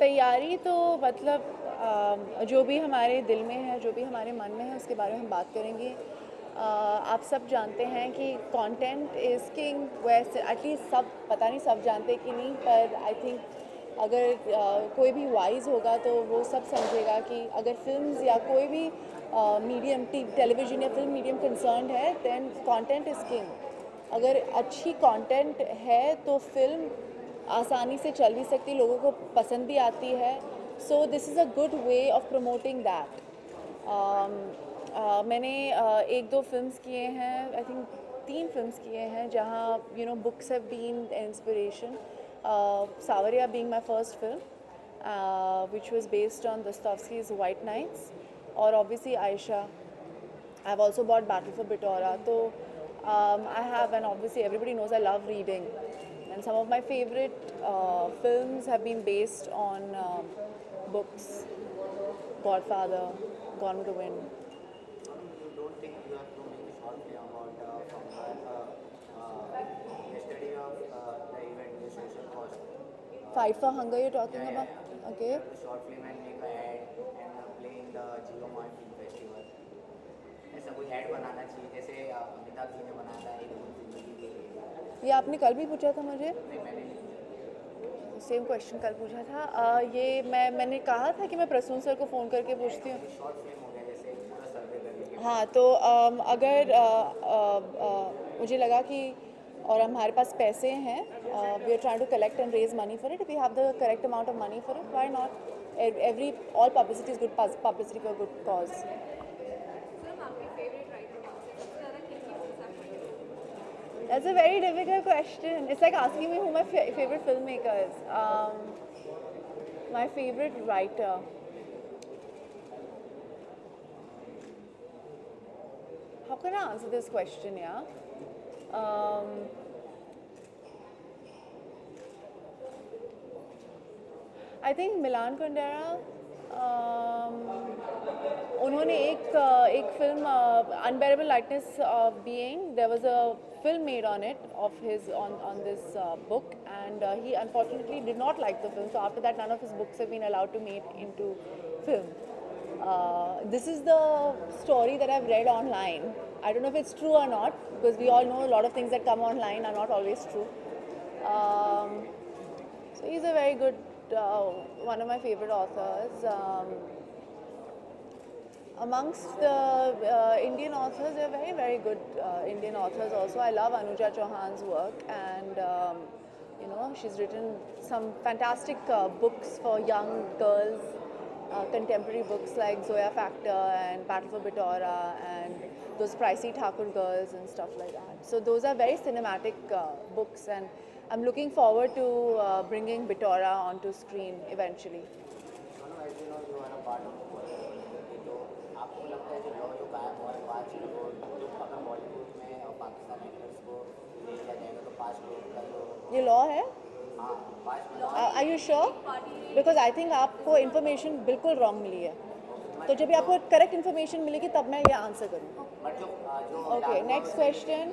तैयारी तो मतलब जो भी हमारे दिल में है, जो भी हमारे मन में है, उसके बारे में हम बात करेंगे। आप सब जानते हैं कि कंटेंट इज़ किंग वैसे एटलीस्ट सब, पता नहीं सब जानते कि नहीं, पर आई थिंक अगर कोई भी वाइज होगा तो वो सब समझेगा कि अगर फ़िल्म या कोई भी मीडियम टेलीविज़न या फ़िल्म मीडियम कंसर्न है दैन कंटेंट इज़ किंग अगर अच्छी कंटेंट है तो फ़िल्म आसानी से चल भी सकती लोगों को पसंद भी आती है। So this is a good way of promoting that मैंने uh, एक दो फ़िल्म किए हैं आई थिंक तीन फ़िल्म किए हैं जहाँ you know books have been inspiration Saawariya being my first film which was based on Dostoevsky's white nights और obviously Aisha I have also bought battle for Bittora तो I have and obviously everybody knows I love reading and some of my favorite uh, films have been based on um, books Godfather Gone with the Wind You don't think you have to make a short film about uh, from the uh, uh, yesterday of uh, the event, the social cost. Fight for Hunger you're talking Yeah, yeah, about yeah. okay The short film and make a ad and uh, play in the Jio Mart Film Festival. ऐसा कोई ad बनाना चाहिए जैसे uh, Amitabh ji ने बनाया ये आपने कल भी पूछा था मुझे। सेम क्वेश्चन कल पूछा था। uh, ये मैं मैंने कहा था कि मैं प्रसून सर को फ़ोन करके पूछती हूँ। हो तो um, अगर uh, मुझे लगा कि और हमारे पास पैसे हैं we are trying to collect and raise money for it we have the correct amount of money for it why not every all publicity is good publicity for good cause That's a very difficult question. It's like asking me who my fa- favorite filmmaker is. Um, my favorite writer. How can I answer this question, yeah? Um, I think Milan Kundera. Um, उन्होंने एक uh, एक film unbearable lightness of being there was a film made on it of his on on this uh, book and uh, he unfortunately did not like the film so after that none of his books have been allowed to make into film uh, this is the story that i've read online i don't know if it's true or not because we all know a lot of things that come online are not always true um, so he's a very good uh, one of my favorite authors um, amongst the uh, Indian authors, there are very, very good uh, Indian authors also. I love Anuja Chauhan's work, and um, you know, she's written some fantastic uh, books for young girls, uh, contemporary books like Zoya Factor and Battle for Bitora and those pricey Thakur girls and stuff like that. So those are very cinematic uh, books, and I'm looking forward to uh, bringing Bitora onto screen eventually. ये law है? Are you sure because I think आपको information बिल्कुल wrong मिली है। तो जब भी आपको करेक्ट इन्फॉर्मेशन मिलेगी तब मैं ये आंसर जो ओके नेक्स्ट क्वेश्चन